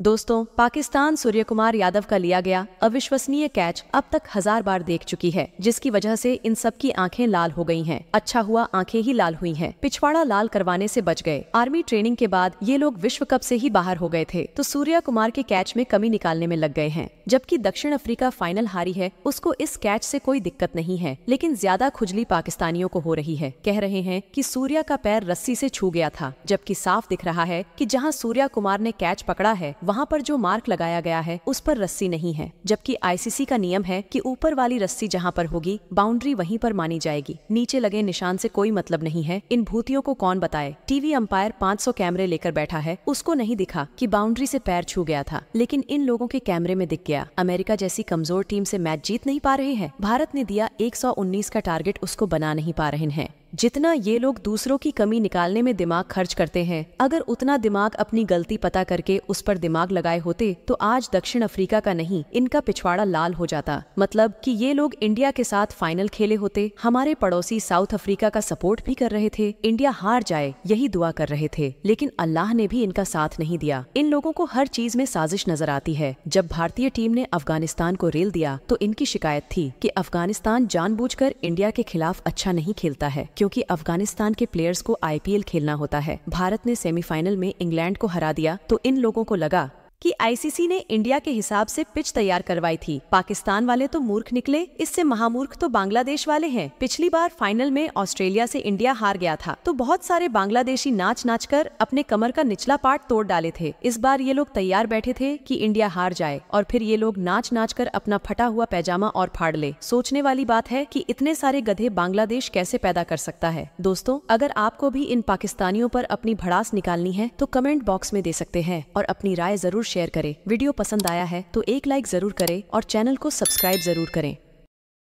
दोस्तों, पाकिस्तान सूर्य कुमार यादव का लिया गया अविश्वसनीय कैच अब तक हज़ार बार देख चुकी है, जिसकी वजह से इन सब की आँखें लाल हो गई हैं। अच्छा हुआ आँखें ही लाल हुई हैं। पिछवाड़ा लाल करवाने से बच गए आर्मी ट्रेनिंग के बाद ये लोग विश्व कप से ही बाहर हो गए थे तो सूर्या कुमार के कैच में कमी निकालने में लग गए हैं जबकि दक्षिण अफ्रीका फाइनल हारी है, उसको इस कैच से कोई दिक्कत नहीं है, लेकिन ज़्यादा खुजली पाकिस्तानियों को हो रही है कह रहे हैं कि सूर्या का पैर रस्सी से छू गया था, जबकि साफ़ दिख रहा है कि जहाँ सूर्या कुमार ने कैच पकड़ा है वहाँ पर जो मार्क लगाया गया है, उस पर रस्सी नहीं है, जबकि आईसीसी का नियम है कि ऊपर वाली रस्सी जहाँ पर होगी बाउंड्री वहीं पर मानी जाएगी। नीचे लगे निशान से कोई मतलब नहीं है। इन भूतियों को कौन बताए? टीवी अंपायर 500 कैमरे लेकर बैठा है। उसको नहीं दिखा कि बाउंड्री से पैर छू गया था। लेकिन इन लोगों के कैमरे में दिख गया। अमेरिका जैसी कमज़ोर टीम से मैच जीत नहीं पा रहे हैं। भारत ने दिया 119 का टारगेट उसको बना नहीं पा रहे हैं। जितना ये लोग दूसरों की कमी निकालने में दिमाग खर्च करते हैं, अगर उतना दिमाग अपनी गलती पता करके उस पर दिमाग लगाए होते तो आज दक्षिण अफ्रीका का नहीं, इनका पिछवाड़ा लाल हो जाता। मतलब कि ये लोग इंडिया के साथ फाइनल खेले होते, हमारे पड़ोसी साउथ अफ्रीका का सपोर्ट भी कर रहे थे, इंडिया हार जाए, यही दुआ कर रहे थे। लेकिन अल्लाह ने भी इनका साथ नहीं दिया। इन लोगों को हर चीज़ में साजिश नज़र आती है। जब भारतीय टीम ने अफ़गानिस्तान को रेल दिया तो इनकी शिकायत थी कि अफ़गानिस्तान जानबूझकर इंडिया के खिलाफ अच्छा नहीं खेलता है। क्योंकि अफ़गानिस्तान के प्लेयर्स को आईपीएल खेलना होता है। भारत ने सेमीफाइनल में इंग्लैंड को हरा दिया तो इन लोगों को लगा कि आईसीसी ने इंडिया के हिसाब से पिच तैयार करवाई थी। पाकिस्तान वाले तो मूर्ख निकले, इससे महामूर्ख तो बांग्लादेश वाले हैं। पिछली बार फाइनल में ऑस्ट्रेलिया से इंडिया हार गया था तो बहुत सारे बांग्लादेशी नाच नाच कर अपने कमर का निचला पार्ट तोड़ डाले थे। इस बार ये लोग तैयार बैठे थे कि इंडिया हार जाए, और फिर ये लोग नाच नाच कर अपना फटा हुआ पैजामा और फाड़ ले। सोचने वाली बात है कि इतने सारे गधे बांग्लादेश कैसे पैदा कर सकता है। दोस्तों, अगर आपको भी इन पाकिस्तानियों पर अपनी भड़ास निकालनी है तो कमेंट बॉक्स में दे सकते हैं, और अपनी राय ज़रूर शेयर करें। वीडियो पसंद आया है तो एक लाइक ज़रूर करें और चैनल को सब्सक्राइब ज़रूर करें।